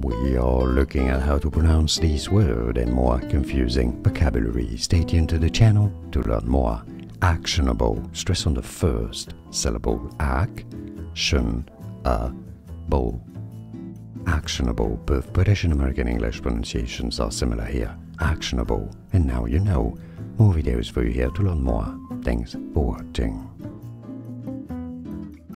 We are looking at how to pronounce these words and more confusing vocabulary. Stay tuned to the channel to learn more. Actionable. Stress on the first syllable. Action. A. Bowl. Actionable. Both British and American English pronunciations are similar here. Actionable. And now you know. More videos for you here to learn more. Thanks for watching.